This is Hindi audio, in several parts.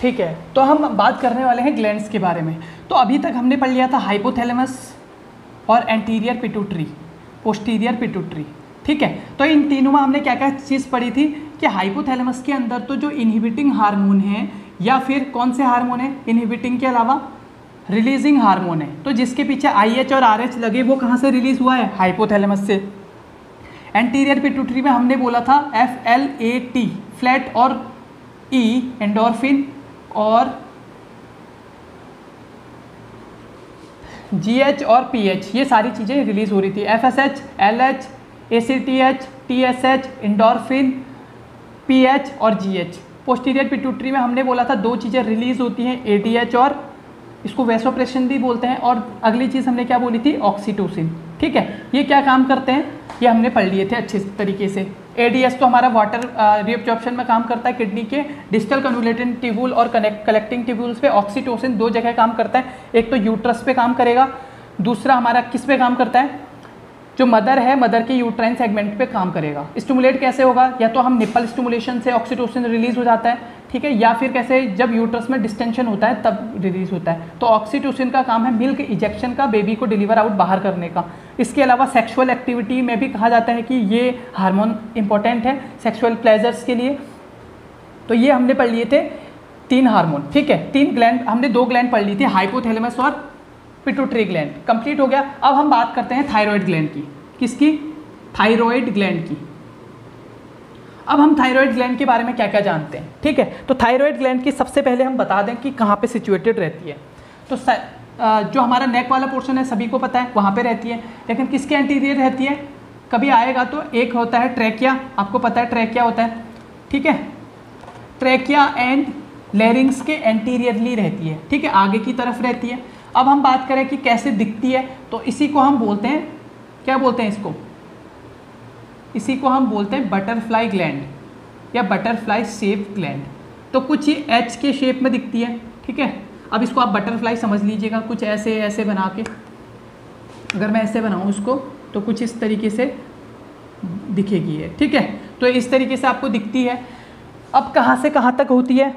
ठीक है तो हम बात करने वाले हैं ग्लैंड्स के बारे में। तो अभी तक हमने पढ़ लिया था हाइपोथैलेमस और एंटीरियर पिटूटरी पोस्टीरियर पिटूटरी ठीक है? तो इन तीनों में हमने क्या क्या चीज़ पढ़ी थी कि हाइपोथैलेमस के अंदर तो जो इनहिबिटिंग हार्मोन है या फिर कौन से हार्मोन है? इनहिबिटिंग के अलावा रिलीजिंग हार्मोन है। तो जिसके पीछे आईएच और आरएच लगे वो कहाँ से रिलीज़ हुआ है? हाइपोथैलेमस से। एंटीरियर पिटूटरी में हमने बोला था F L A T flat और ई e, एंडोरफिन और जी एच और पी एच ये सारी चीज़ें रिलीज़ हो रही थी। F S H L H A C T H T S H endorphin P H और जी एच पोस्टीरियर पिट्यूटरी में हमने बोला था दो चीज़ें रिलीज़ होती हैं ए टी एच और इसको वेसोप्रेशन भी बोलते हैं और अगली चीज़ हमने क्या बोली थी? ऑक्सीटोसिन ठीक है? ये क्या काम करते हैं? ये हमने पढ़ लिए थे अच्छे तरीके से। एडीएस तो हमारा वाटर रिएब्जॉर्प्शन में काम करता है किडनी के डिजिटल कन्वलेटिंग ट्यूबुल और कनेक्ट कलेक्टिंग ट्यूबुल्स पे ऑक्सीटोसिन दो जगह काम करता है। एक तो यूट्रस पे काम करेगा, दूसरा हमारा किस पे काम करता है? जो मदर है मदर के यूट्राइन सेगमेंट पे काम करेगा। स्टिमुलेट कैसे होगा? या तो हम निपल स्टिमुलेशन से ऑक्सीटोसिन रिलीज़ हो जाता है, ठीक है? या फिर कैसे जब यूट्रस में डिस्टेंशन होता है, तब रिलीज़ होता है। तो ऑक्सीटोसिन का काम है मिल्क इजेक्शन का बेबी को डिलीवर आउट बाहर करने का। इसके अलावा सेक्सुअल एक्टिविटी में भी कहा जाता है कि ये हार्मोन इंपॉर्टेंट है सेक्सुअल प्लेजर्स के लिए। तो ये हमने पढ़ लिए थे तीन हार्मोन ठीक है? तीन ग्लैंड हमने दो ग्लैंड पढ़ ली थी हाइपोथैलेमस और पिटूटरी ग्लैंड कंप्लीट हो गया। अब हम बात करते हैं थायराइड ग्लैंड की। किसकी? थायराइड ग्लैंड की। अब हम थायराइड ग्लैंड के बारे में क्या क्या जानते हैं। ठीक है? तो थायराइड ग्लैंड की सबसे पहले हम बता दें कि कहाँ पे सिचुएटेड रहती है। तो जो हमारा नेक वाला पोर्शन है, सभी को पता है, वहाँ पे रहती है। लेकिन किसके एंटीरियर रहती है? कभी आएगा तो एक होता है ट्रैकिया आपको पता है ट्रैकिया होता है। ठीक है? ट्रैकिया एंड लेरिंग्स के एंटीरियरली रहती है। ठीक है? आगे की तरफ़ रहती है। अब हम बात करें कि कैसे दिखती है तो इसी को हम बोलते हैं, क्या बोलते हैं इसको? इसी को हम बोलते हैं बटरफ्लाई ग्लैंड या बटरफ्लाई शेप ग्लैंड तो कुछ ये एच के शेप में दिखती है, ठीक है? अब इसको आप बटरफ्लाई समझ लीजिएगा, कुछ ऐसे ऐसे बना के। अगर मैं ऐसे बनाऊँ उसको तो कुछ इस तरीके से दिखेगी है ठीक है? तो इस तरीके से आपको दिखती है। अब कहाँ से कहाँ तक होती है?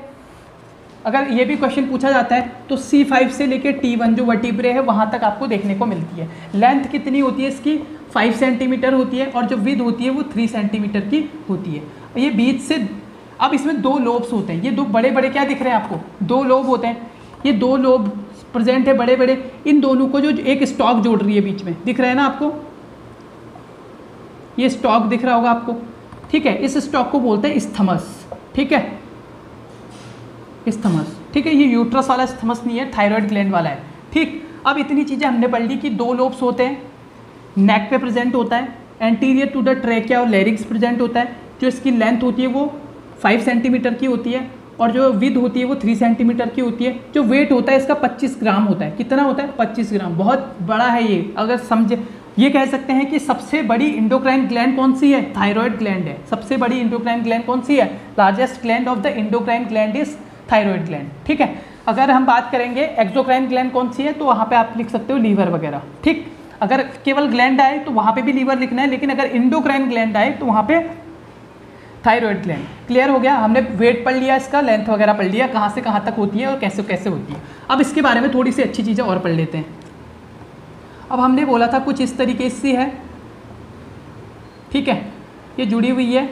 अगर ये भी क्वेश्चन पूछा जाता है तो C5 से लेकर T1 जो वर्टिब्रे है, वहाँ तक आपको देखने को मिलती है। लेंथ कितनी होती है इसकी? 5 सेंटीमीटर होती है और जो विद होती है, वो 3 सेंटीमीटर की होती है। ये बीच से, अब इसमें दो लोब्स होते हैं। ये दो बड़े बड़े क्या दिख रहे हैं आपको? दो लोब होते हैं। ये दो लोब प्रेजेंट है बड़े बड़े इन दोनों को जो एक स्टॉक जोड़ रही है बीच में। दिख रहा है ना आपको? ये स्टॉक दिख रहा होगा आपको। ठीक है, इस स्टॉक को बोलते हैं स्थमस ठीक है? स्थमस। ठीक है, ये यूट्रस वाला स्थमस नहीं है, थायराइड ग्लैंड वाला है। ठीक, अब इतनी चीज़ें हमने पढ़ ली कि दो लोब्स होते हैं, नेक पे प्रेजेंट होता है, एंटीरियर टू द ट्रैकिया और लेरिक्स प्रेजेंट होता है। जो इसकी लेंथ होती है वो फाइव सेंटीमीटर की होती है और जो विद होती है वो थ्री सेंटीमीटर की होती है। जो वेट होता है इसका पच्चीस ग्राम होता है। कितना होता है? पच्चीस ग्राम। बहुत बड़ा है ये। अगर समझे, ये कह सकते हैं कि सबसे बड़ी इंडोक्राइन ग्लैंड कौन सी है? थायराइड ग्लैंड है। सबसे बड़ी इंडोक्राइन ग्लैंड कौन सी है? Largest gland of the endocrine gland is thyroid gland ठीक है? अगर हम बात करेंगे एक्जोक्राइन ग्लैंड कौन सी है तो वहाँ पे आप लिख सकते हो लीवर वगैरह, ठीक? अगर केवल ग्लैंड आए तो वहाँ पे भी लीवर लिखना है, लेकिन अगर इंडोक्राइन ग्लैंड आए तो वहाँ पे थायराइड ग्लैंड क्लियर हो गया? हमने वेट पढ़ लिया इसका लेंथ वगैरह पढ़ लिया, कहाँ से कहाँ तक होती है और कैसे कैसे होती है। अब इसके बारे में थोड़ी सी अच्छी चीज़ें और पढ़ लेते हैं। अब हमने बोला था कुछ इस तरीके से है, ठीक है? ये जुड़ी हुई है।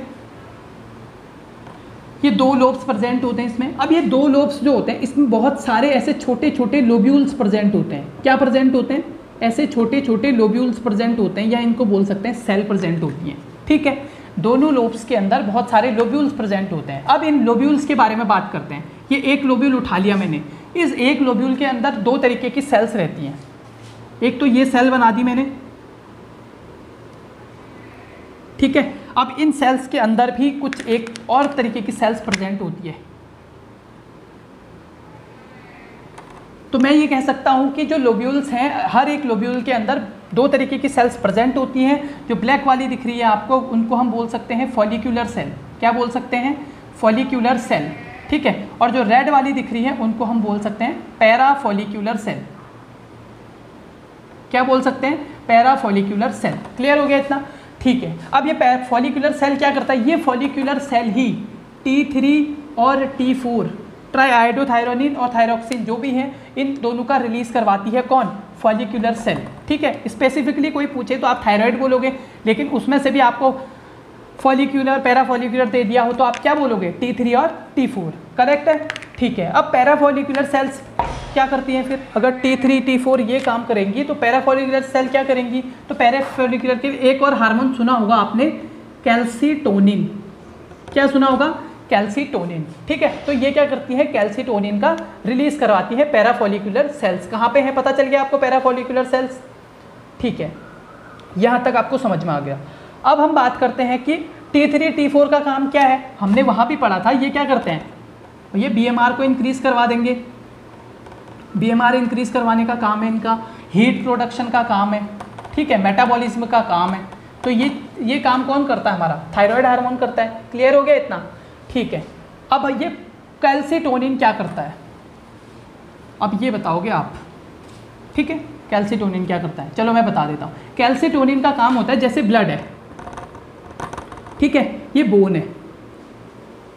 ये दो लोब्स प्रेजेंट होते हैं इसमें। अब ये दो लोब्स जो होते हैं, इसमें बहुत सारे ऐसे छोटे छोटे लोब्यूल्स प्रेजेंट होते हैं। क्या प्रेजेंट होते हैं? ऐसे छोटे छोटे लोब्यूल्स प्रेजेंट होते हैं या इनको बोल सकते हैं सेल प्रेजेंट होती हैं। ठीक है? दोनों लोब्स के अंदर बहुत सारे लोब्यूल्स प्रेजेंट होते हैं। अब इन लोब्यूल्स के बारे में बात करते हैं। ये एक लोब्यूल उठा लिया मैंने। इस एक लोब्यूल के अंदर दो तरीके की सेल्स रहती हैं। एक तो ये सेल बना दी मैंने। ठीक है? अब इन सेल्स के अंदर भी कुछ एक और तरीके की सेल्स प्रेजेंट होती है। तो मैं ये कह सकता हूँ कि जो लोब्यूल्स हैं, हर एक लोब्यूल के अंदर दो तरीके की सेल्स प्रेजेंट होती हैं। जो ब्लैक वाली दिख रही है आपको, उनको हम बोल सकते हैं फॉलिक्यूलर सेल क्या बोल सकते हैं? फॉलिक्यूलर सेल ठीक है? और जो रेड वाली दिख रही है, उनको हम बोल सकते हैं पैरा फॉलिक्यूलर सेल क्या बोल सकते हैं? पैरा फॉलिक्यूलर सेल क्लियर हो गया इतना? ठीक है। अब ये फॉलिकुलर सेल क्या करता है? ये फॉलिकुलर सेल ही T3 और टी T4 ट्राईआइडोथायरोनिन और थायरोक्सिन जो भी है, इन दोनों का रिलीज़ करवाती है कौन? फॉलिकुलर सेल ठीक है? स्पेसिफिकली कोई पूछे तो आप थायराइड बोलोगे, लेकिन उसमें से भी आपको फॉलिकुलर पैराफॉलिक्यूलर दे दिया हो तो आप क्या बोलोगे? टी थ्री और टी फोर करेक्ट है? ठीक है। अब पैराफॉलिक्यूलर सेल्स क्या करती हैं फिर? अगर टी थ्री टी फोर ये काम करेंगी तो पैराफॉलिक्यूलर सेल क्या करेंगी? तो पैराफॉलिक्यूलर के एक और हार्मोन सुना होगा आपने कैल्सीटोनिन क्या सुना होगा? कैल्सीटोनिन ठीक है तो ये क्या करती है? कैल्सीटोनिन का रिलीज़ करवाती है पैराफॉलिकुलर सेल्स कहाँ पे है? पता चल गया आपको पैराफॉलिकुलर सेल्स ठीक है, यहाँ तक आपको समझ में आ गया। अब हम बात करते हैं कि टी थ्री टी फोर का काम क्या है? हमने वहाँ भी पढ़ा था, ये क्या करते हैं? ये बी को इंक्रीज करवा देंगे। बी इंक्रीज करवाने का काम है इनका हीट प्रोडक्शन का काम है, ठीक है मेटाबॉलिज्म का काम है। तो ये ये काम कौन करता है हमारा? थायराइड हार्मोन करता है। क्लियर हो गया इतना? ठीक है। अब ये कैल्सीटोनिन क्या करता है? अब ये बताओगे आप। ठीक है? कैल्सीटोनिन क्या करता है? चलो मैं बता देता हूँ। कैल्सीटोनिन का काम होता है, जैसे ब्लड है। ठीक है? ये बोन है।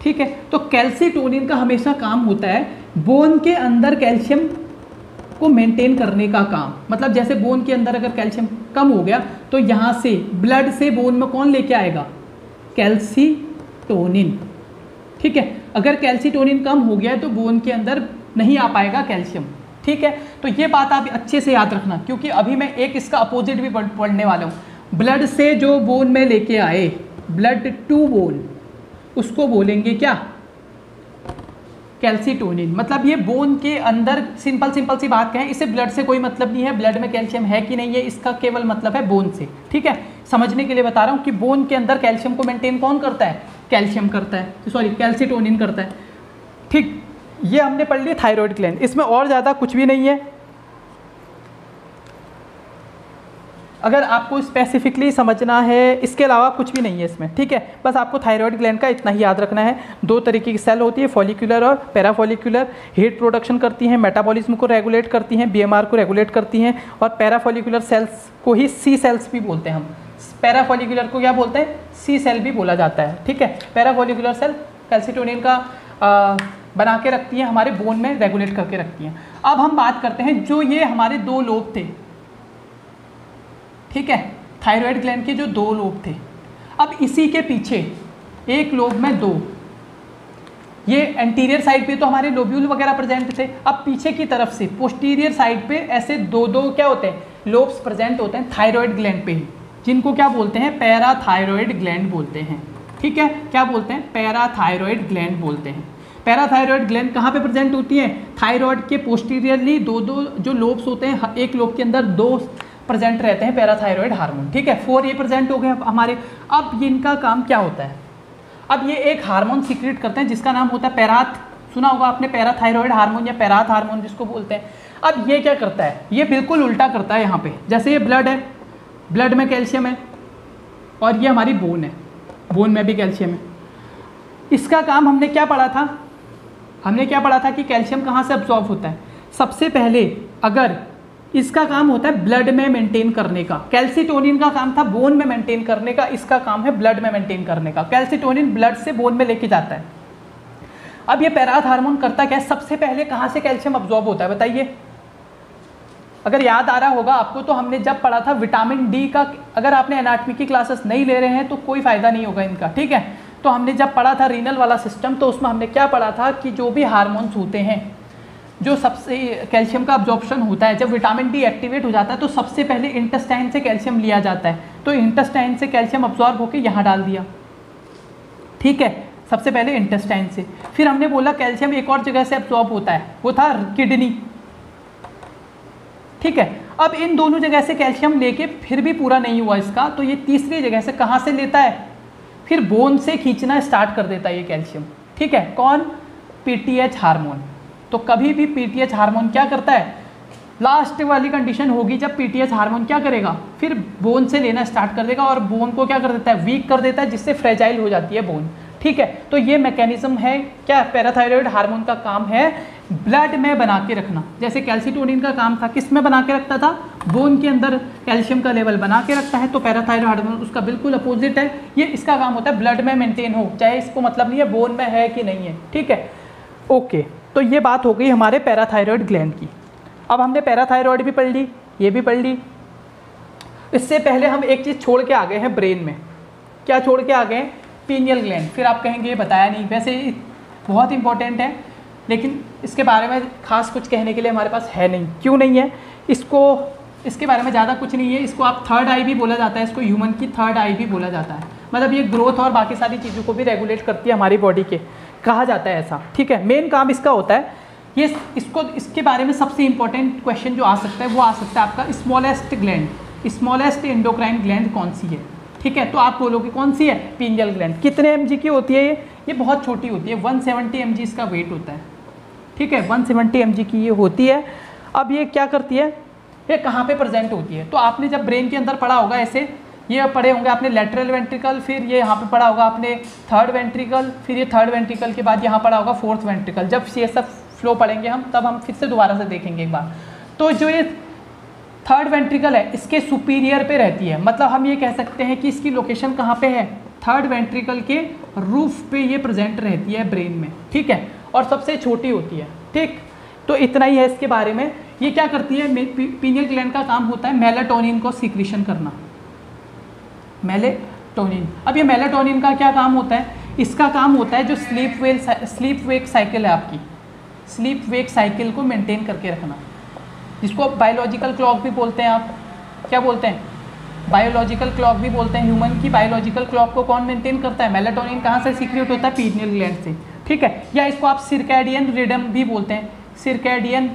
ठीक है? तो कैल्सीटोनिन का हमेशा काम होता है बोन के अंदर कैल्शियम को मेंटेन करने का काम। मतलब जैसे बोन के अंदर अगर कैल्शियम कम हो गया तो यहाँ से ब्लड से बोन में कौन लेके आएगा? कैल्सीटोनिन ठीक है? अगर कैल्सीटोनिन कम हो गया तो बोन के अंदर नहीं आ पाएगा कैल्शियम ठीक है? तो ये बात आप अच्छे से याद रखना, क्योंकि अभी मैं एक इसका अपोजिट भी पढ़ने वाला हूँ। ब्लड से जो बोन में लेके आए ब्लड टू बोन उसको बोलेंगे क्या? कैल्सीटोनिन। मतलब ये बोन के अंदर सिंपल सिंपल सी बात कहें इसे ब्लड से कोई मतलब नहीं है ब्लड में कैल्शियम है कि नहीं है इसका केवल मतलब है बोन से, ठीक है? समझने के लिए बता रहा हूँ कि बोन के अंदर कैल्शियम को मेंटेन कौन करता है? कैल्शियम करता है सॉरी कैल्सीटोनिन करता है, ठीक? ये हमने पढ़ लिया थायरॉयड ग्लैंड इसमें और ज़्यादा कुछ भी नहीं है। अगर आपको स्पेसिफिकली समझना है इसके अलावा कुछ भी नहीं है इसमें ठीक है? बस आपको थायराइड ग्लैंड का इतना ही याद रखना है। दो तरीके की सेल होती है फॉलिकुलर और पैराफॉलिकुलर हीट प्रोडक्शन करती हैं मेटाबॉलिज्म को रेगुलेट करती हैं बीएमआर को रेगुलेट करती हैं और पैराफॉलिकुलर सेल्स को ही सी सेल्स भी बोलते हैं हम। पैराफॉलिकुलर को क्या बोलते हैं? सी सेल भी बोला जाता है ठीक है? पैराफॉलिकुलर सेल कैल्सिटोनिन का आ, बना के रखती हैं हमारे बोन में रेगुलेट करके रखती हैं। अब हम बात करते हैं जो ये हमारे दो लोब थे ठीक है? थायराइड ग्लैंड के जो दो लोब थे। अब इसी के पीछे, एक लोब में दो। ये एंटीरियर साइड पे तो हमारे लोब्यूल वगैरह प्रेजेंट थे। अब पीछे की तरफ़ से पोस्टीरियर साइड पे ऐसे दो दो क्या होते हैं? लोब्स प्रेजेंट होते हैं थायराइड ग्लैंड पे ही। जिनको क्या बोलते हैं? पैराथायरॉयड ग्लैंड बोलते हैं। ठीक है? क्या बोलते हैं? पैराथायरॉयड ग्लैंड बोलते हैं। पैराथायरॉयड ग्लैंड कहाँ पे प्रेजेंट होती है? थायराइड के पोस्टीरियरली दो दो जो लोब्स होते हैं, एक लोब के अंदर दो प्रेजेंट रहते हैं पैराथायरॉयड हार्मोन ठीक है? फोर ये प्रेजेंट हो गए हमारे। अब इनका काम क्या होता है? अब ये एक हार्मोन सीक्रेट करते हैं, जिसका नाम होता है पैराथ सुना होगा आपने पैराथायरॉयड हार्मोन या पैराथ हार्मोन जिसको बोलते हैं। अब ये क्या करता है? ये बिल्कुल उल्टा करता है यहाँ पे। जैसे ये ब्लड है ब्लड में कैल्शियम है, और ये हमारी बोन है। बोन में भी कैल्शियम है। इसका काम हमने क्या पढ़ा था? हमने क्या पढ़ा था कि कैल्शियम कहाँ से अब्जॉर्ब होता है? सबसे पहले अगर इसका काम होता है ब्लड में मेंटेन करने का। कैल्सिटोनिन का काम था बोन में मेंटेन करने का, इसका काम है ब्लड में मेंटेन करने का। कैल्सीटोनिन ब्लड से बोन में लेके जाता है। अब ये पैराथ हार्मोन करता क्या है? सबसे पहले कहाँ से कैल्शियम अब्जॉर्ब होता है, बताइए। अगर याद आ रहा होगा आपको तो हमने जब पढ़ा था विटामिन डी का, अगर आपने एनाटमी की क्लासेस नहीं ले रहे हैं तो कोई फ़ायदा नहीं होगा इनका, ठीक है? तो हमने जब पढ़ा था रीनल वाला सिस्टम तो उसमें हमने क्या पढ़ा था कि जो भी हारमोन्स होते हैं जो सबसे कैल्शियम का अब्जॉर्प्शन होता है, जब विटामिन डी एक्टिवेट हो जाता है तो सबसे पहले इंटेस्टाइन से कैल्शियम लिया जाता है। तो इंटेस्टाइन से कैल्शियम अब्जॉर्ब होकर यहाँ डाल दिया। ठीक है? सबसे पहले इंटेस्टाइन से। फिर हमने बोला कैल्शियम एक और जगह से अब्जॉर्ब होता है, वो था किडनी ठीक है? अब इन दोनों जगह से कैल्शियम लेके फिर भी पूरा नहीं हुआ इसका तो ये तीसरी जगह से कहाँ से लेता है? फिर बोन से खींचना स्टार्ट कर देता है ये कैल्शियम। ठीक है? कौन? पीटीएच हार्मोन तो कभी भी पीटीएच हार्मोन क्या करता है? लास्ट वाली कंडीशन होगी जब पीटीएच हार्मोन क्या करेगा? फिर बोन से लेना स्टार्ट कर देगा और बोन को क्या कर देता है? वीक कर देता है, जिससे फ्रेजाइल हो जाती है बोन ठीक है? तो ये मैकेनिज्म है। क्या पैराथायरॉयड हार्मोन का काम है? ब्लड में बना के रखना। जैसे कैल्सीटोनिन का काम था, किसमें बना के रखता था? बोन के अंदर कैल्शियम का लेवल बना के रखता है तो पैराथायरॉयड हार्मोन उसका बिल्कुल अपोजिट है। ये इसका काम होता है ब्लड में मेंटेन हो। चाहे इसको मतलब नहीं है बोन में है कि नहीं है। ठीक है? ओके तो ये बात हो गई हमारे पैराथायरॉयड ग्लैंड की। अब हमने पैराथायरॉयड भी पढ़ ली, ये भी पढ़ ली। इससे पहले हम एक चीज़ छोड़ के आ गए हैं ब्रेन में। क्या छोड़ के आ गए पीनियल ग्लैंड। फिर आप कहेंगे, ये बताया नहीं। वैसे बहुत इंपॉर्टेंट है, लेकिन इसके बारे में खास कुछ कहने के लिए हमारे पास है नहीं। क्यों नहीं है? इसको, इसके बारे में ज़्यादा कुछ नहीं है। इसको आप थर्ड आई भी बोला जाता है, इसको ह्यूमन की थर्ड आई भी बोला जाता है। मतलब ये ग्रोथ और बाकी सारी चीज़ों को भी रेगुलेट करती है हमारी बॉडी के। कहा जाता है ऐसा, ठीक है? मेन काम इसका होता है, ये इसको, इसके बारे में सबसे इंपॉर्टेंट क्वेश्चन जो आ सकता है, वो आ सकता है आपका smallest gland smallest endocrine gland कौन सी है? ठीक है? तो आप बोलोगे, कौन सी है? पीनियल ग्लैंड कितने एमजी की होती है ये? ये बहुत छोटी होती है 170 सेवेंटी इसका वेट होता है. ठीक है? 170 सेवेंटी की ये होती है. अब ये क्या करती है? ये कहाँ पे प्रेजेंट होती है? तो आपने जब ब्रेन के अंदर पढ़ा होगा ऐसे ये पढ़े होंगे आपने लेटरल वेंट्रिकल फिर ये यहाँ पे पढ़ा होगा आपने थर्ड वेंट्रिकल फिर ये थर्ड वेंट्रिकल के बाद यहाँ पढ़ा होगा फोर्थ वेंट्रिकल जब ये सब फ्लो पढ़ेंगे हम, तब हम फिर से दोबारा से देखेंगे एक बार। तो जो ये थर्ड वेंट्रिकल है, इसके सुपीरियर पे रहती है। मतलब हम ये कह सकते हैं कि इसकी लोकेशन कहाँ पे है? थर्ड वेंट्रिकल के रूफ पे ये प्रेजेंट रहती है ब्रेन में, ठीक है? और सबसे छोटी होती है, ठीक? तो इतना ही है इसके बारे में। ये क्या करती है? पीनियल ग्लैंड का काम होता है मेलाटोनिन को सिक्रीशन करना। मेलेटोनिन। अब ये मेलाटोनिन का क्या काम होता है? इसका काम होता है जो sleep well sleep wake cycle है आपकी। स्लीप वेक साइकिल को मेंटेन करके रखना। जिसको बायोलॉजिकल क्लॉक भी बोलते हैं आप। क्या बोलते हैं? बायोलॉजिकल क्लॉक भी बोलते हैं। ह्यूमन की बायोलॉजिकल क्लॉक को कौन मेंटेन करता है? मेलाटोनिन कहाँ से सीक्रेट होता है? पीनियल ग्लैंड से। ठीक है? या इसको आप सिरकैडियन रिडम भी बोलते हैं। Circadian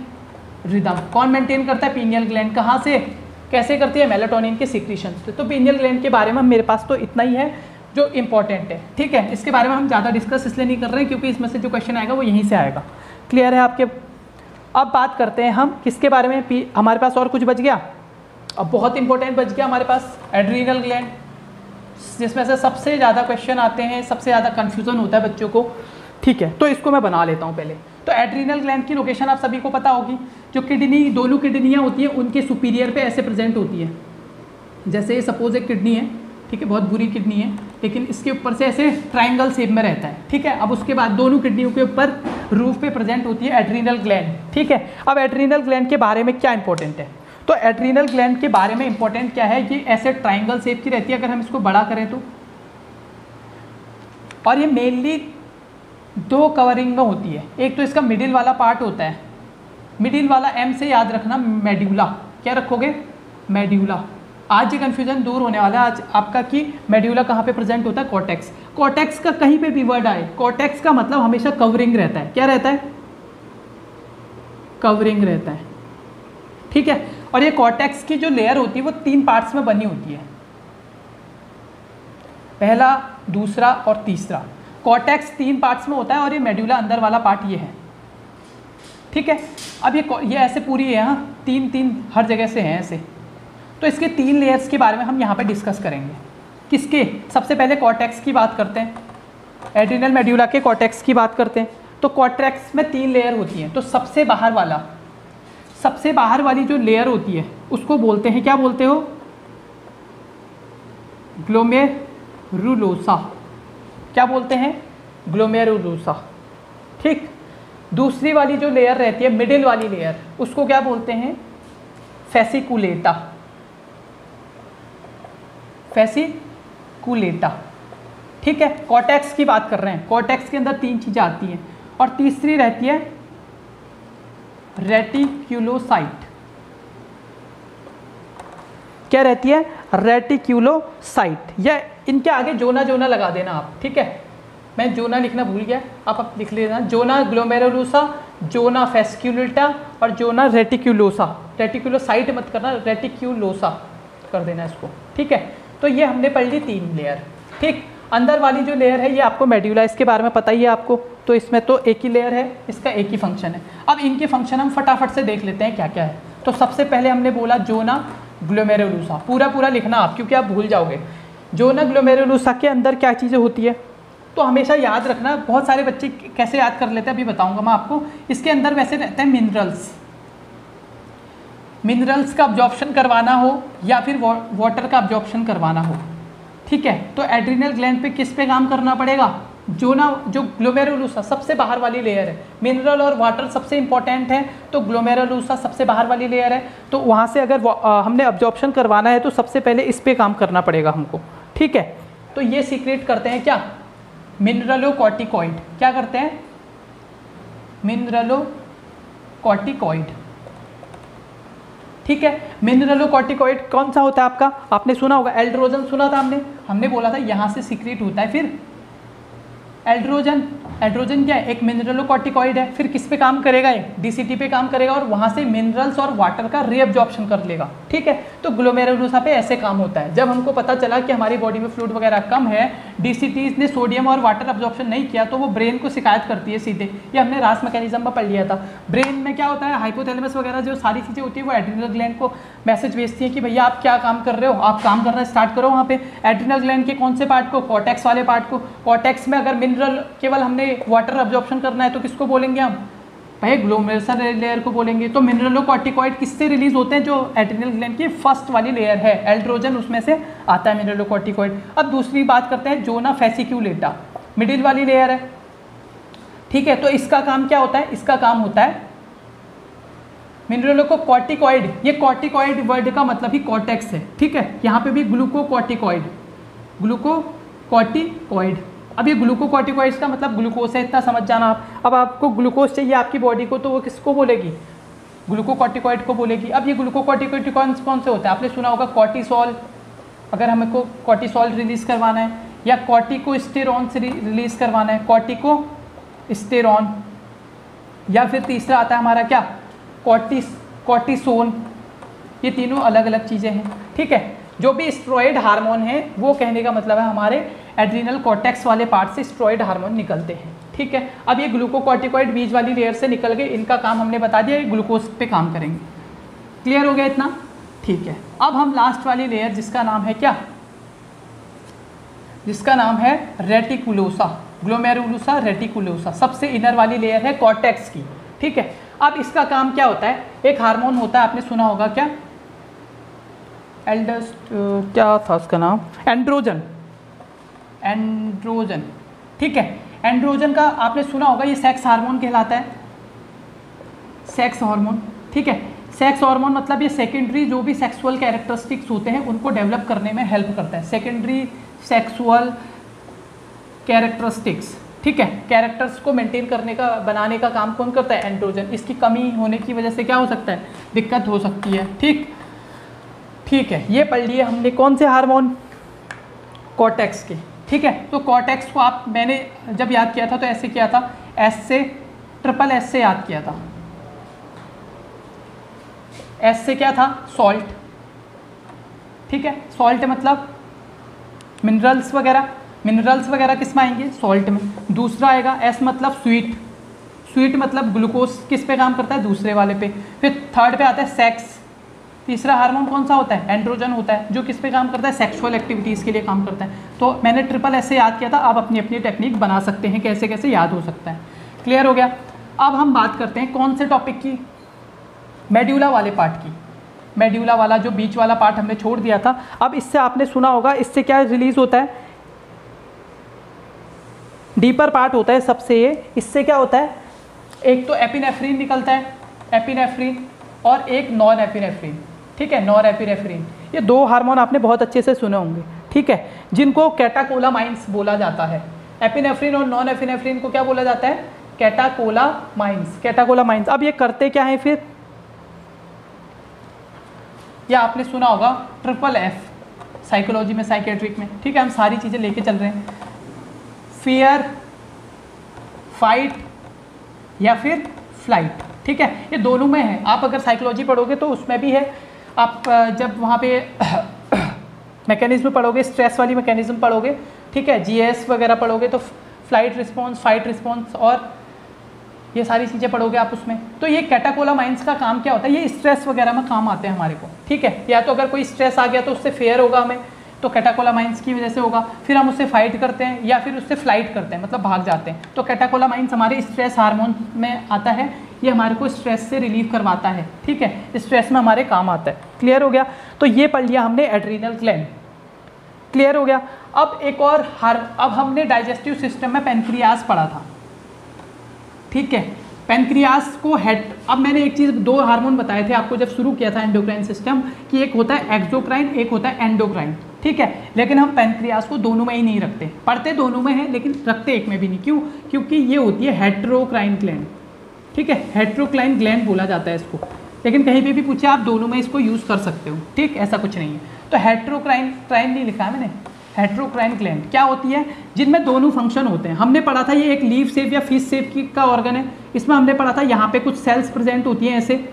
rhythm. कौन मेंटेन करता है? Pineal gland. कहाँ से? कैसे करती है मेलाटोनिन के सिक्रीशन तो पीनियल ग्लैंड के बारे में मेरे पास तो इतना ही है, जो इंपॉर्टेंट है। ठीक है? इसके बारे में हम ज़्यादा डिस्कस इसलिए नहीं कर रहे हैं, क्योंकि इसमें से जो क्वेश्चन आएगा वो यहीं से आएगा। क्लियर है आपके? अब बात करते हैं हम किसके बारे में? पी हमारे पास और कुछ बच गया? अब बहुत इंपॉर्टेंट बच गया हमारे पास एड्रीनल ग्लैंड जिसमें से सबसे ज़्यादा क्वेश्चन आते हैं, सबसे ज़्यादा कन्फ्यूज़न होता है बच्चों को। ठीक है? तो इसको मैं बना लेता हूँ पहले। तो एड्रीनल ग्लैंड की लोकेशन आप सभी को पता होगी। जो किडनी, दोनों किडनियाँ होती हैं, उनके सुपीरियर पे ऐसे प्रेजेंट होती है। जैसे सपोज़ एक किडनी है, ठीक है, बहुत बुरी किडनी है, लेकिन इसके ऊपर से ऐसे ट्राइंगल शेप में रहता है, ठीक है? अब उसके बाद दोनों किडनियों के ऊपर रूफ पे प्रेजेंट होती है एड्रीनल ग्लैंड ठीक है? अब एड्रीनल ग्लैंड के बारे में क्या इंपॉर्टेंट है? तो एड्रीनल ग्लैंड के बारे में इंपॉर्टेंट क्या है? ये ऐसे ट्राइंगल शेप की रहती है, अगर हम इसको बड़ा करें तो। और ये मेनली दो कवरिंग में होती है। एक तो इसका मिडिल वाला पार्ट होता है। मिडिल वाला एम से याद रखना मेड्यूला क्या रखोगे? मेड्यूला आज ये कन्फ्यूज़न दूर होने वाला है। आज आपका कि मेड्यूला कहाँ पे प्रेजेंट होता है? कॉटेक्स कॉटेक्स का कहीं पे भी वर्ड आए कॉटेक्स का मतलब हमेशा कवरिंग रहता है। क्या रहता है? कवरिंग रहता है। ठीक है? और ये कॉटेक्स की जो लेयर होती है, वो तीन पार्ट्स में बनी होती है। पहला, दूसरा और तीसरा। कॉटेक्स तीन पार्ट्स में होता है और ये मेड्यूला अंदर वाला पार्ट ये है। ठीक है? अब ये ये ऐसे पूरी है हाँ? तीन तीन हर जगह से हैं ऐसे। तो इसके तीन लेयर्स के बारे में हम यहाँ पे डिस्कस करेंगे। किसके? सबसे पहले कॉटेक्स की बात करते हैं। एड्रिनल मेड्यूला के कॉटेक्स की बात करते हैं। तो कॉटेक्स में तीन लेयर होती हैं। तो सबसे बाहर वाला, सबसे बाहर वाली जो लेयर होती है, उसको बोलते हैं, क्या बोलते हो? ग्लोमेरुलोसा क्या बोलते हैं? ग्लोमेरुलोसा। ठीक? दूसरी वाली जो लेयर रहती है मिडिल वाली लेयर उसको क्या बोलते हैं? फेसिकुलेटा। फेसिकुलेटा। ठीक है? कॉटेक्स की बात कर रहे हैं। कॉटेक्स के अंदर तीन चीज़ें आती हैं। और तीसरी रहती है रेटिक्यूलोसाइट क्या रहती है? रेटिक्यूलोसाइट या इनके आगे जोना जोना लगा देना आप, ठीक है? मैं जोना लिखना भूल गया। आप अब लिख लेना। जोना ग्लोमेरुलोसा जोना फेस्क्यूलेटा और जोना रेटिक्यूलोसा रेटिक्यूलोसाइट मत करना रेटिक्यूलोसा कर देना इसको, ठीक है? तो ये हमने पढ़ ली तीन लेयर ठीक? अंदर वाली जो लेयर है, ये आपको मेड्यूला इसके बारे में पता ही है आपको। तो इसमें तो एक ही लेयर है, इसका एक ही फ़ंक्शन है। अब इनके फ़ंक्शन हम फटाफट से देख लेते हैं क्या क्या है। तो सबसे पहले हमने बोला जोना ग्लोमेरुलूसा पूरा पूरा लिखना आप, क्योंकि आप भूल जाओगे। जो ना ग्लोमेरुलूसा के अंदर क्या चीज़ें होती है तो हमेशा याद रखना, बहुत सारे बच्चे कैसे याद कर लेते हैं, अभी बताऊँगा मैं आपको। इसके अंदर वैसे रहते हैं मिनरल्स मिनरल्स का ऑब्जॉर्प्शन करवाना हो, या फिर वाटर का ऑब्जॉर्प्शन करवाना हो। ठीक है तो एड्रीनल ग्लैंड पे किस पे काम करना पड़ेगा? जो ना जो ग्लोमेरुलूसा सबसे बाहर वाली लेयर है। मिनरल और वाटर सबसे इंपॉर्टेंट है तो ग्लोमेरुलूसा सबसे बाहर वाली लेयर है। तो वहाँ से अगर आ, हमने अब्जॉर्प्शन करवाना है तो सबसे पहले इस पर काम करना पड़ेगा हमको। ठीक है? तो ये सीक्रेट करते हैं क्या? मिनरलो कॉर्टिकॉइड क्या करते हैं? मिनरलो कॉर्टिकॉइड ठीक है? मिनरलो कॉर्टिकॉइड कौन सा होता है आपका? आपने सुना होगा एल्ड्रोजन सुना था हमने? हमने बोला था यहाँ से सीक्रेट होता है फिर। एल्ड्रोजन एल्ड्रोजन क्या है? एक मिनरलोकॉर्टिकॉइड है, फिर किस पे काम करेगा ये? डीसीटी पे काम करेगा और वहाँ से मिनरल्स और वाटर का रीअब्जॉर्प्शन कर लेगा, ठीक है? तो ग्लोमेरुलोसा पे ऐसे काम होता है। जब हमको पता चला कि हमारी बॉडी में फ्लूड वगैरह कम है डीसीटी ने सोडियम और वाटर अब्जॉर्प्शन नहीं किया तो वो ब्रेन को शिकायत करती है सीधे। ये हमने रास मैकेनिज्म में पढ़ लिया था। ब्रेन में क्या होता है? हाइपोथैलेमस वगैरह जो सारी चीज़ें होती है, वो एड्रीनल ग्लैंड को मैसेज भेजती है कि भैया, आप क्या काम कर रहे हो? आप काम करना स्टार्ट करो वहाँ पे। एड्रीनल ग्लैंड के कौन से पार्ट को? कॉटेक्स वाले पार्ट को। कॉटेक्स में अगर मिनरल केवल हमने वाटर अब्जॉर्प्शन करना है तो किसको बोलेंगे हम? भाई ग्लोमेरुलर लेयर को बोलेंगे। तो मिनरलो कॉर्टिकॉइड किससे रिलीज़ होते हैं? जो एड्रिनल ग्लैंड की फ़र्स्ट वाली लेयर है। एल्ड्रोजन उसमें से आता है मिनरलो कॉर्टिकॉइड अब दूसरी बात करते हैं जोना फेसिक्यूलेटा मिडिल वाली लेयर है। ठीक है तो इसका काम क्या होता है? इसका काम होता है मिनरलो को कॉर्टिकॉइड ये कॉर्टिकॉइड वर्ड का मतलब ही कॉटेक्स है। ठीक है, यहाँ पे भी ग्लूकोकॉर्टिकॉइड ग्लूकोकॉर्टिकॉइड अब ये ग्लूकोकॉर्टिकॉइड्स का मतलब ग्लूकोज है, इतना समझ जाना आप। अब आपको ग्लूकोज चाहिए आपकी बॉडी को तो वो किसको बोलेगी? ग्लूकोकॉर्टिकॉइड को बोलेगी। अब ये ग्लूकोकॉर्टिकॉइड कौन कौन से होते हैं? आपने सुना होगा कॉर्टिसोल अगर हमें को कॉर्टिसोल रिलीज़ करवाना है, या कॉर्टिको स्टेरॉन से रिलीज़ करवाना है कॉर्टिको स्टेरॉन या फिर तीसरा आता है हमारा क्या? कॉर्टिस कॉर्टिसोन ये तीनों अलग अलग चीज़ें हैं। ठीक है? जो भी स्ट्रॉयड हार्मोन है, वो कहने का मतलब है हमारे एड्रीनल कॉटेक्स वाले पार्ट से स्ट्रॉयड हार्मोन निकलते हैं। ठीक है? अब ये ग्लूकोकॉर्टिकॉइड बीज वाली लेयर से निकल गए। इनका काम हमने बता दिया, ये ग्लूकोज पे काम करेंगे। क्लियर हो गया इतना? ठीक है। अब हम लास्ट वाली लेयर जिसका नाम है क्या? जिसका नाम है रेटिकुलोसा ग्लोमेरुलोसा रेटिकुलोसा सबसे इनर वाली लेयर है कॉर्टेक्स की। ठीक है? अब इसका काम क्या होता है? एक हार्मोन होता है, आपने सुना होगा क्या? एल्डस्ट क्या था उसका नाम? Androgen androgen. ठीक है? एंड्रोजन का आपने सुना होगा, ये सेक्स हार्मोन कहलाता है। सेक्स हार्मोन ठीक है? सेक्स हार्मोन मतलब ये सेकेंडरी जो भी सेक्सुअल कैरेक्टरिस्टिक्स होते हैं, उनको डेवलप करने में हेल्प करता है। सेकेंडरी सेक्सुअल कैरेक्टरिस्टिक्स ठीक है? कैरेक्टर्स को मेंटेन करने का, बनाने का काम कौन करता है? एंड्रोजन इसकी कमी होने की वजह से क्या हो सकता है? दिक्कत हो सकती है। ठीक? ठीक है। ये पढ़ लिए हमने कौन से हार्मोन? कॉटेक्स के। ठीक है? तो कॉटेक्स को आप, मैंने जब याद किया था तो ऐसे किया था। एस से ट्रिपल एस से याद किया था। एस से क्या था? सॉल्ट ठीक है? सॉल्ट मतलब मिनरल्स वगैरह। मिनरल्स वगैरह किसमें आएँगे? सॉल्ट में। दूसरा आएगा एस मतलब स्वीट स्वीट मतलब ग्लूकोज किस पे काम करता है? दूसरे वाले पे। फिर थर्ड पे आता है सेक्स तीसरा हार्मोन कौन सा होता है? एंड्रोजन होता है, जो किस पे काम करता है? सेक्सुअल एक्टिविटीज़ के लिए काम करता है। तो मैंने ट्रिपल ऐसे याद किया था, आप अपनी अपनी टेक्निक बना सकते हैं कैसे कैसे याद हो सकता है। क्लियर हो गया? अब हम बात करते हैं कौन से टॉपिक की? मेड्यूला वाले पार्ट की। मेड्यूला वाला जो बीच वाला पार्ट हमने छोड़ दिया था, अब इससे आपने सुना होगा, इससे क्या रिलीज़ होता है? डीपर पार्ट होता है सबसे ये, इससे क्या होता है? एक तो एपिनेफ्रीन निकलता है एपिनेफ्रीन और एक नॉन एपिनेफ्रीन ठीक है? नॉर एपिनेफ्रीन ये दो हार्मोन आपने बहुत अच्छे से सुने होंगे। ठीक है? जिनको कैटाकोलामाइंस बोला जाता है। एपिनेफ्रीन और नॉन एपिनेफ्रीन को क्या बोला जाता है? कैटाकोलामाइंस कैटाकोलामाइंस अब ये करते क्या है फिर? या आपने सुना होगा ट्रिपल एफ़ साइकोलॉजी में साइकेट्रिक में। ठीक है? हम सारी चीज़ें लेके चल रहे हैं। फियर फाइट या फिर फ़्लाइट ठीक है? ये दोनों में है। आप अगर साइकोलॉजी पढ़ोगे तो उसमें भी है। आप जब वहाँ पे मैकेनिज्म पढ़ोगे स्ट्रेस वाली मैकेनिज्म पढ़ोगे, ठीक है जीएस वगैरह पढ़ोगे तो फ़्लाइट रिस्पॉन्स फाइट रिस्पॉन्स और ये सारी चीज़ें पढ़ोगे आप उसमें। तो ये कैटाकोला माइंस का काम क्या होता है? ये स्ट्रेस वगैरह में काम आते हैं हमारे को, ठीक है? या तो अगर कोई स्ट्रेस आ गया तो उससे फेयर होगा हमें तो कैटाकोला माइंस की वजह से होगा। फिर हम उससे फाइट करते हैं या फिर उससे फ़्लाइट करते हैं मतलब भाग जाते हैं। तो कैटाकोला माइंस हमारे स्ट्रेस हार्मोन में आता है ये हमारे को स्ट्रेस से रिलीव करवाता है, ठीक है? स्ट्रेस में हमारे काम आता है। क्लियर हो गया? तो ये पढ़ लिया हमने एड्रीनल ग्लैंड क्लियर हो गया? अब एक और हर, अब हमने डाइजेस्टिव सिस्टम में पेनक्रियास पढ़ा था। ठीक है? पेनक्रियास को हेड अब मैंने एक चीज़, दो हार्मोन बताए थे आपको जब शुरू किया था एंडोक्राइन सिस्टम कि एक होता है एक्सोक्राइन एक होता है एंडोक्राइन ठीक है? लेकिन हम पेनक्रियास को दोनों में ही नहीं रखते। पढ़ते दोनों में है, लेकिन रखते एक में भी नहीं। क्यों? क्योंकि ये होती है हेट्रोक्राइन ग्लैंड ठीक है हेट्रोक्लाइन ग्लैंड बोला जाता है इसको। लेकिन कहीं पे भी पूछे आप दोनों में इसको यूज़ कर सकते हो। ठीक, ऐसा कुछ नहीं है। तो हेट्रोक्राइन क्राइन नहीं लिखा है मैंने। हेट्रोक्राइन ग्लैंड क्या होती है? जिनमें दोनों फ़ंक्शन होते हैं। हमने पढ़ा था ये एक लीव सेप या फ़िश सेप की का ऑर्गन है। इसमें हमने पढ़ा था यहाँ पे कुछ सेल्स प्रेजेंट होती हैं ऐसे।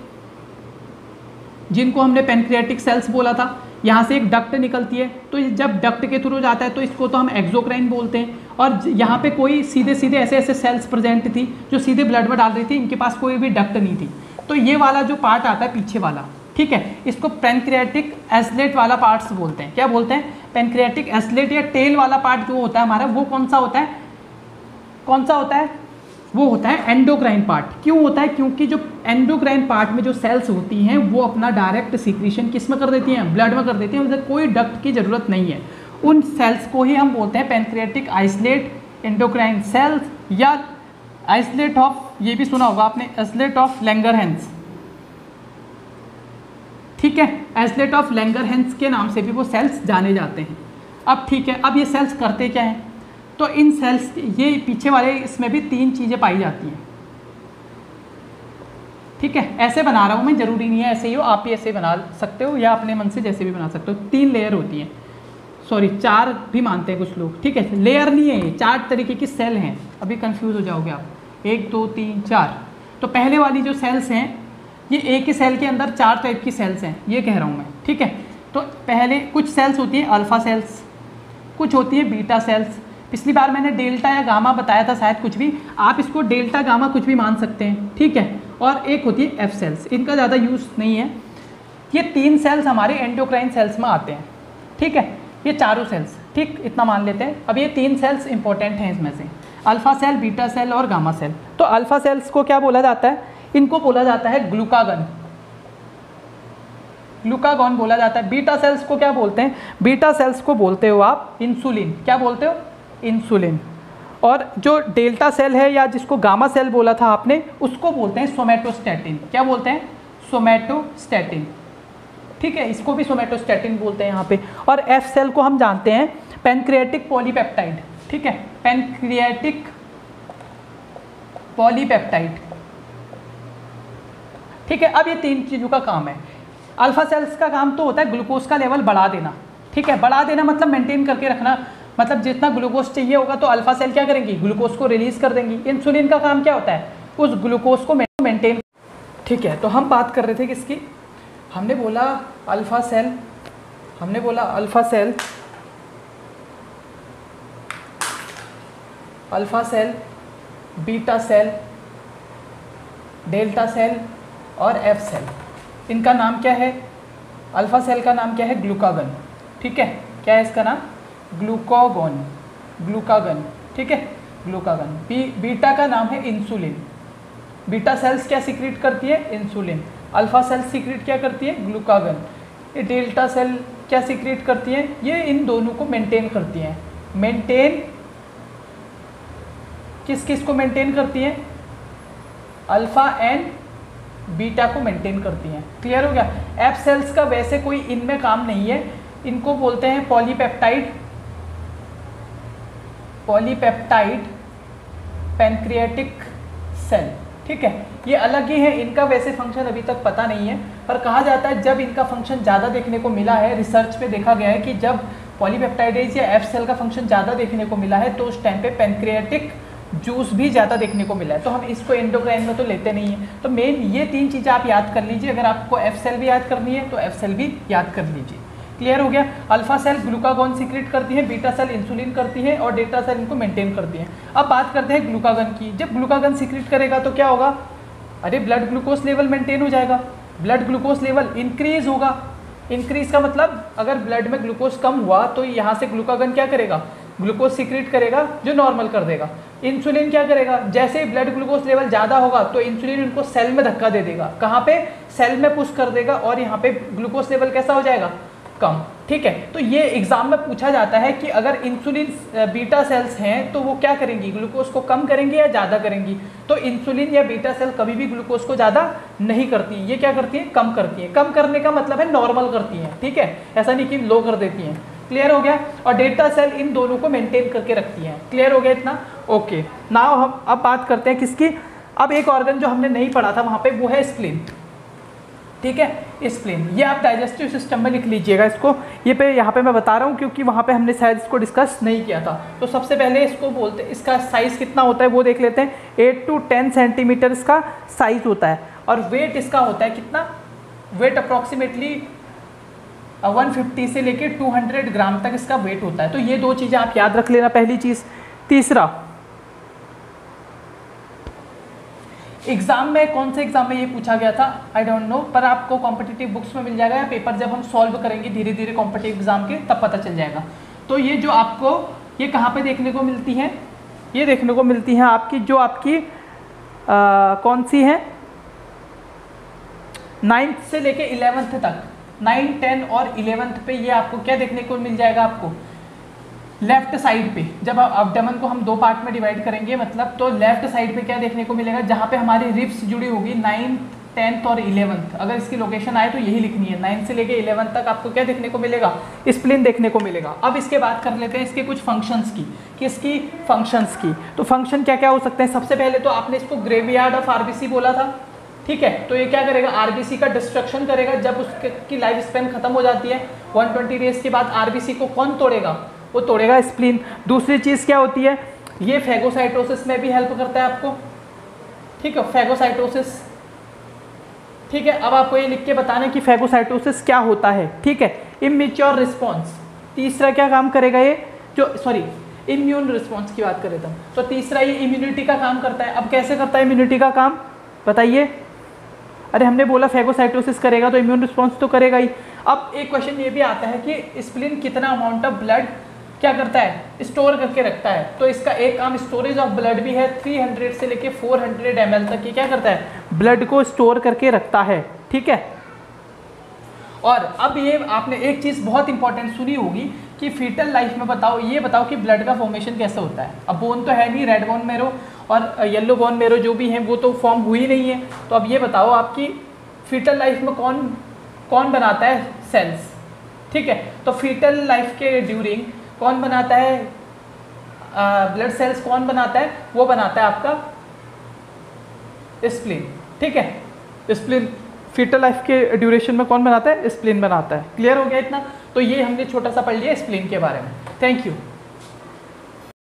जिनको हमने पेनक्रियाटिक सेल्स बोला था। यहाँ से एक डक्ट निकलती है तो जब डक्ट के थ्रू जाता है तो इसको तो हम एक्जोक्राइन बोलते हैं। और यहाँ पे कोई सीधे सीधे ऐसे ऐसे सेल्स प्रेजेंट थी, जो सीधे ब्लड में डाल रही थी, इनके पास कोई भी डक्ट नहीं थी। तो ये वाला जो पार्ट आता है, पीछे वाला, ठीक है? इसको पेनक्रियाटिक एसलेट वाला पार्ट्स बोलते हैं। क्या बोलते हैं? पेनक्रियाटिक एसलेट या टेल वाला पार्ट जो होता है हमारा, वो कौन सा होता है? कौन सा होता है? वो होता है एंडोक्राइन पार्ट क्यों होता है? क्योंकि जो एंडोक्राइन पार्ट में जो सेल्स होती हैं, वो अपना डायरेक्ट सिक्रीशन किसमें कर देती हैं? ब्लड में कर देती हैं। उधर कोई डक्ट की ज़रूरत नहीं है। उन सेल्स को ही हम बोलते हैं पेनक्रियाटिक आइसलेट एंडोक्राइन सेल्स या आइसलेट ऑफ़ ये भी सुना होगा आपने आइसलेट ऑफ़ लेंगरहेंस ठीक है? एसलेट ऑफ़ लेंगरहेंस के नाम से भी वो सेल्स जाने जाते हैं। अब ठीक है, अब ये सेल्स करते क्या हैं? तो इन सेल्स ये पीछे वाले इसमें भी तीन चीज़ें पाई जाती हैं। ठीक है? ऐसे बना रहा हूँ मैं, ज़रूरी नहीं है ऐसे ही हो, आप भी ऐसे बना सकते हो या अपने मन से जैसे भी बना सकते हो। तीन लेयर होती हैं। सॉरी चार भी मानते हैं कुछ लोग। ठीक है? लेयर नहीं है ये, चार तरीके की सेल हैं। अभी कंफ्यूज हो जाओगे आप। एक, दो, तीन, चार। तो पहले वाली जो सेल्स हैं, ये एक ही सेल के अंदर चार टाइप की सेल्स हैं। ये कह रहा हूँ मैं। ठीक है? तो पहले कुछ सेल्स होती हैं अल्फ़ा सेल्स कुछ होती है बीटा सेल्स पिछली बार मैंने डेल्टा या गामा बताया था शायद कुछ भी। आप इसको डेल्टा गामा कुछ भी मान सकते हैं, ठीक है? और एक होती है एफ़ सेल्स इनका ज़्यादा यूज़ नहीं है। ये तीन सेल्स हमारे एंडोक्राइन सेल्स में आते हैं, ठीक है? ये चारों सेल्स ठीक? इतना मान लेते हैं। अब ये तीन सेल्स इंपॉर्टेंट हैं इसमें से। अल्फ़ा सेल बीटा सेल और गामा सेल तो अल्फ़ा सेल्स को क्या बोला जाता है? इनको बोला जाता है ग्लूकागन ग्लूकागॉन बोला जाता है। बीटा सेल्स को क्या बोलते हैं? बीटा सेल्स को बोलते हो आप इंसुलिन क्या बोलते हो? इंसुलिन और जो डेल्टा सेल है या जिसको गामा सेल बोला था आपने, उसको बोलते हैं सोमेटोस्टैटिन क्या बोलते हैं? सोमेटोस्टैटिन ठीक है, इसको भी सोमेटोस्टैटिन बोलते हैं यहाँ पे. और एफ़ सेल को हम जानते हैं पेनक्रियाटिक पॉलीपेप्टाइड ठीक है पेनक्रियाटिक पॉलीपेप्टाइड ठीक है, अब ये तीन चीज़ों का काम है. अल्फ़ा सेल्स का काम तो होता है ग्लूकोज का लेवल बढ़ा देना. ठीक है, बढ़ा देना मतलब मेंटेन करके रखना. मतलब जितना ग्लूकोज चाहिए होगा तो अल्फ़ा सेल क्या करेंगी? ग्लूकोज को रिलीज़ कर देंगी। इंसुलिन का काम क्या होता है? उस ग्लूकोज को मेंटेन ठीक है तो हम बात कर रहे थे किसकी हमने बोला अल्फ़ा सेल हमने बोला alpha cell alpha cell beta cell delta cell और एफ़ सेल इनका नाम क्या है? अल्फ़ा सेल का नाम क्या है? ग्लूकागन ठीक है? क्या है इसका नाम? ग्लूकोगोन, ग्लूकागन, ठीक है? ग्लूकागन। बी, बीटा का नाम है इंसुलिन बीटा सेल्स क्या सिक्रिएट करती है? इंसुलिन अल्फ़ा सेल्स सिक्रिएट क्या करती है? ग्लूकागन डेल्टा सेल क्या सिक्रिएट करती है? ये इन दोनों को मेंटेन करती हैं। मेंटेन किस किस को मेंटेन करती हैं? अल्फ़ा एंड बीटा को मेंटेन करती हैं। क्लियर हो गया? एफ़ सेल्स का वैसे कोई इनमें काम नहीं है। इनको बोलते हैं पॉलीपेप्टाइड पॉलीपेप्टाइड पेनक्रियाटिक सेल। ठीक है? ये अलग ही है, इनका वैसे फ़ंक्शन अभी तक पता नहीं है, पर कहा जाता है जब इनका फ़ंक्शन ज़्यादा देखने को मिला है रिसर्च में देखा गया है कि जब पॉलीपेप्टाइडेज या एफ़ सेल का फ़ंक्शन ज़्यादा देखने को मिला है तो उस टाइम पे पेनक्रियाटिक जूस भी ज़्यादा देखने को मिला है। तो हम इसको एंडोक्राइन में तो लेते नहीं हैं। तो मेन ये तीन चीज़ें आप याद कर लीजिए। अगर आपको एफ़ सेल भी याद करनी है तो एफ़ सेल भी याद कर लीजिए। क्लियर हो गया। अल्फ़ा सेल ग्लूकागॉन सीक्रेट करती है बीटा सेल इंसुलिन करती है और डेटा सेल इनको मेंटेन करती है। अब बात करते हैं ग्लूकागन की। जब ग्लूकागन सीक्रेट करेगा तो क्या होगा? अरे ब्लड ग्लूकोज लेवल मेंटेन हो जाएगा। ब्लड ग्लूकोज लेवल इंक्रीज होगा। इंक्रीज का मतलब अगर ब्लड में ग्लूकोज कम हुआ तो यहाँ से ग्लूकागन क्या करेगा? ग्लूकोज सीक्रेट करेगा, जो नॉर्मल कर देगा। इंसुलिन क्या करेगा? जैसे ही ब्लड ग्लूकोज लेवल ज़्यादा होगा तो इंसुलिन उनको सेल में धक्का दे देगा। कहाँ पे? सेल में पुश कर देगा और यहाँ पे ग्लूकोज लेवल कैसा हो जाएगा? कम, ठीक है? तो ये एग्ज़ाम में पूछा जाता है कि अगर इंसुलिन बीटा सेल्स हैं तो वो क्या करेंगी? ग्लूकोज को कम करेंगी या ज़्यादा करेंगी? तो इंसुलिन या बीटा सेल कभी भी ग्लूकोज को ज़्यादा नहीं करती ये क्या करती है? कम करती है। कम करने का मतलब है नॉर्मल करती हैं, ठीक है? ऐसा नहीं कि लो कर देती हैं। क्लियर हो गया? और डेटा सेल इन दोनों को मेंटेन करके रखती हैं। क्लियर हो गया इतना? ओके नाउ हम अब बात करते हैं किसकी? अब एक ऑर्गन जो हमने नहीं पढ़ा था वहाँ पे वो है स्प्लिन ठीक है? स्प्लिन ये आप डाइजेस्टिव सिस्टम में लिख लीजिएगा इसको। ये पे यहाँ पे मैं बता रहा हूँ क्योंकि वहाँ पे हमने शायद इसको डिस्कस नहीं किया था। तो सबसे पहले इसको बोलते इसका साइज़ कितना होता है वो देख लेते हैं। एट टू टेन सेंटीमीटर इसका साइज़ होता है। और वेट इसका होता है कितना? वेट अप्रॉक्सीमेटली 150 से लेके 200 ग्राम तक इसका वेट होता है। तो ये दो चीज़ें आप याद रख लेना पहली चीज़। तीसरा एग्ज़ाम में कौन से एग्ज़ाम में ये पूछा गया था? आई डोंट नो पर आपको कॉम्पिटेटिव बुक्स में मिल जाएगा या पेपर जब हम सॉल्व करेंगे धीरे धीरे कॉम्पिटेटिव एग्ज़ाम के तब पता चल जाएगा। तो ये जो आपको ये कहाँ पे देखने को मिलती हैं? ये देखने को मिलती हैं आपकी जो आपकी आ, कौन सी है? नाइन्थ से लेके इलेवेंथ तक। नाइन टेन और इलेवेंथ पे ये आपको क्या देखने को मिल जाएगा आपको? लेफ़्ट साइड पे। जब अपडेमन को हम दो पार्ट में डिवाइड करेंगे मतलब तो लेफ़्ट साइड पे क्या देखने को मिलेगा? जहाँ पे हमारी रिप्स जुड़ी होगी नाइन्थ टेंथ और इलेवंथ अगर इसकी लोकेशन आए तो यही लिखनी है। नाइन्थ से लेके इलेवंथ तक आपको क्या देखने को मिलेगा? स्प्लिन देखने को मिलेगा। अब इसके बात कर लेते हैं इसके कुछ फ़ंक्शंस की। किसकी? फ़ंक्शंस की। तो फ़ंक्शन क्या क्या हो सकते हैं? सबसे पहले तो आपने इसको ग्रेवियार्ड ऑफ़ आरबीसी बोला था। ठीक है? तो ये क्या करेगा? आरबीसी का डिस्ट्रक्शन करेगा। जब उसकी लाइफ स्पेन खत्म हो जाती है 120 डेज़ के बाद आरबीसी को कौन तोड़ेगा? वो तोड़ेगा स्प्लीन दूसरी चीज़ क्या होती है? ये फेगोसाइटोसिस में भी हेल्प करता है आपको। ठीक है फेगोसाइटोसिस ठीक है अब आपको ये लिख के बताना कि फेगोसाइटोसिस क्या होता है। ठीक है इमेच्योर रिस्पॉन्स तीसरा क्या काम करेगा ये? जो सॉरी इम्यून रिस्पॉन्स की बात करें तो, तो तीसरा ये इम्यूनिटी का काम करता है। अब कैसे करता है इम्यूनिटी का काम? बताइए। अरे हमने बोला फेगोसाइटोसिस करेगा तो इम्यून रिस्पॉन्स तो करेगा ही। अब एक क्वेश्चन ये भी आता है कि स्प्लिन कितना अमाउंट ऑफ़ ब्लड क्या करता है? स्टोर करके रखता है। तो इसका एक काम स्टोरेज ऑफ़ ब्लड भी है 300 से लेके 400 हंड्रेड तक। ये क्या करता है? ब्लड को स्टोर करके रखता है। ठीक है? और अब ये आपने एक चीज़ बहुत इंपॉर्टेंट सुनी होगी कि फीटल लाइफ में बताओ, ये बताओ कि ब्लड का फॉर्मेशन कैसे होता है। अब बोन तो है नहीं रेड बोन मेरो और येलो बोन मेरो जो भी हैं, वो तो फॉर्म हुई नहीं है। तो अब ये बताओ आपकी फीटल लाइफ में कौन कौन बनाता है सेल्स ठीक है? तो फीटल लाइफ के ड्यूरिंग कौन बनाता है? ब्लड सेल्स कौन बनाता है? वो बनाता है आपका स्प्लिन ठीक है? स्प्लिन फीटल लाइफ के ड्यूरेशन में कौन बनाता है? स्प्लिन बनाता है। क्लियर हो गया इतना? तो ये हमने छोटा सा पढ़ लिया स्प्लिन के बारे में। Thank you